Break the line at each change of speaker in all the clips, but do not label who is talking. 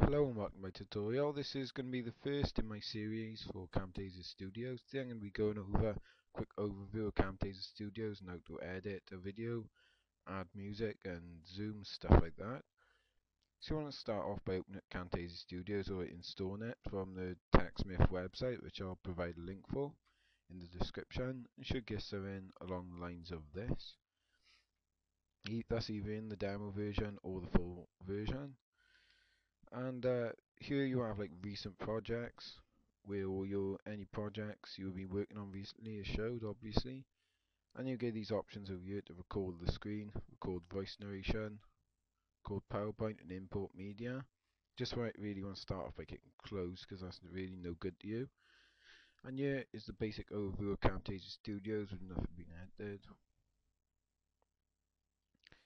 Hello and welcome to my tutorial. This is going to be the first in my series for Camtasia Studios. Today I'm going to be going over a quick overview of Camtasia Studios and how to edit a video, add music and zoom, stuff like that. So you want to start off by opening up Camtasia Studios or installing it from the TechSmith website which I'll provide a link for in the description. You should get something along the lines of this. That's either in the demo version or the full version and uh, here you have like recent projects where all your any projects you've been working on recently is showed obviously. And you get these options over here to record the screen record voice narration record PowerPoint and import media. Just where I really want to start off by getting close because that's really no good to you. And here is the basic overview of Camtasia Studios with nothing being added.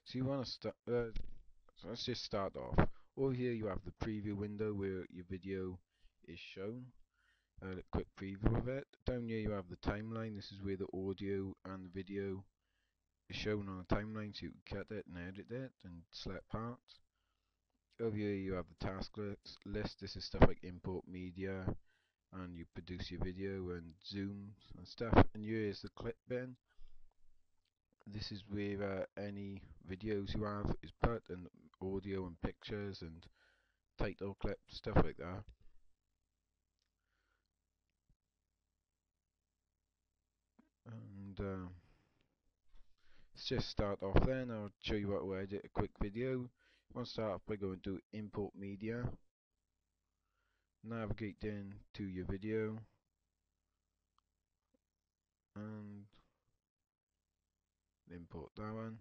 So you want to start uh, so let's just start off over here you have the preview window where your video is shown. A quick preview of it. Down here you have the timeline. This is where the audio and the video is shown on a timeline so you can cut it and edit it and select parts. Over here you have the task list. This is stuff like import media and you produce your video and zooms and stuff. And here is the clip bin this is where uh, any videos you have is put and audio and pictures and title clips stuff like that. And uh, let's just start off then. I'll show you how to edit a quick video. You want to start off by going to import media navigate then to your video and import that one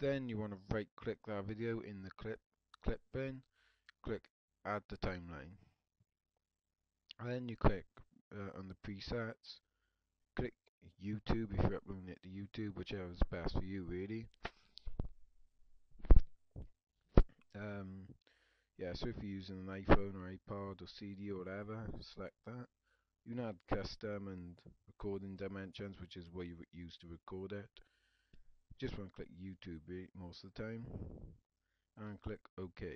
then you want to right click that video in the clip clip bin click add the timeline. And then you click uh, on the presets click YouTube if you're uploading it to YouTube whichever is best for you really. Um, yeah so if you're using an iPhone or iPod or CD or whatever select that. You can add custom and recording dimensions, which is where you would use to record it. Just want to click YouTube most of the time and click OK.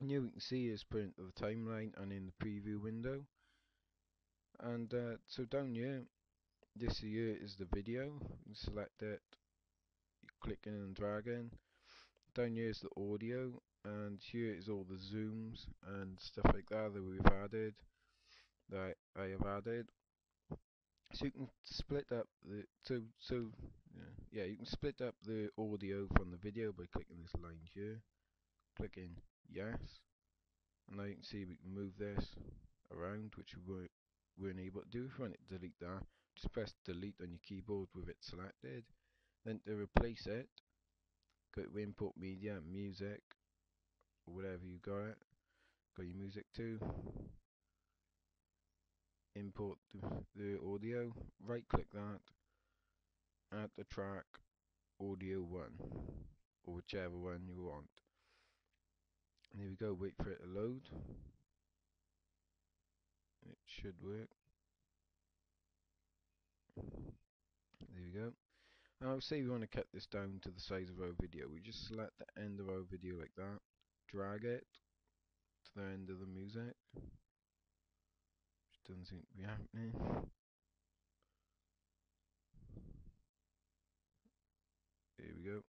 and here we can see is print of the timeline and in the preview window. And uh, so down here, this here is the video. You select it, clicking and dragging. Down here is the audio, and here is all the zooms and stuff like that that we've added that I have added so you can split up the so so yeah, yeah you can split up the audio from the video by clicking this line here clicking yes and now you can see we can move this around which we weren't, weren't able to do. If you want to delete that just press delete on your keyboard with it selected. Then to replace it go to import media music whatever you got it got your music too import the, audio right click that add the track audio 1 or whichever one you want. And here we go wait for it to load. It should work. There we go. Now say we want to cut this down to the size of our video. We just select the end of our video like that drag it to the end of the music doesn't seem to be happening. Here we go.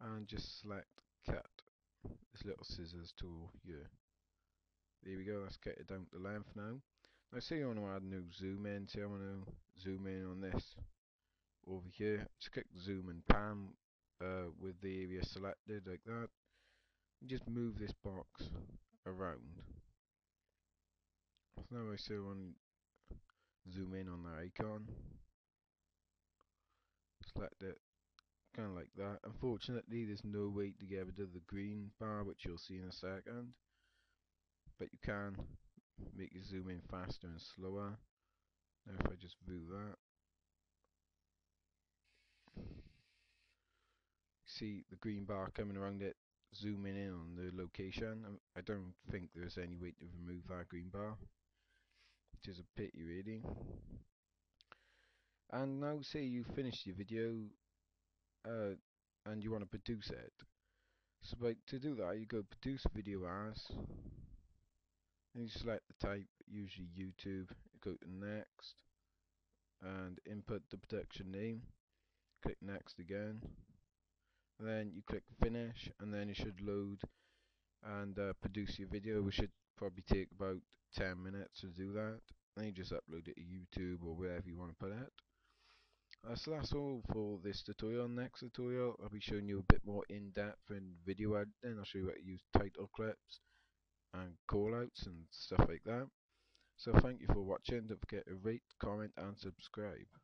And just select cut this little scissors tool here. There we go, let's cut it down to length now. Now say you want to add new zoom in, say I want to zoom in on this over here. Just click zoom and pan uh, with the area selected like that. And just move this box around. So now I still want to zoom in on that icon. Select it kind of like that. Unfortunately there's no way to get rid of the green bar which you'll see in a second. But you can make you zoom in faster and slower. Now if I just view that. See the green bar coming around it zooming in on the location. I don't think there's any way to remove that green bar which is a pity really and now say you finish your video uh, and you want to produce it. So by, to do that you go produce video as and you select the type, usually YouTube, you go to next and input the production name, click next again then you click finish and then it should load and uh, produce your video which should probably take about 10 minutes to do that then you just upload it to YouTube or wherever you want to put it uh, so that's all for this tutorial. Next tutorial I'll be showing you a bit more in-depth in video editing. I'll show you how to use title clips and callouts and stuff like that. So thank you for watching. Don't forget to rate, comment and subscribe.